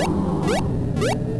you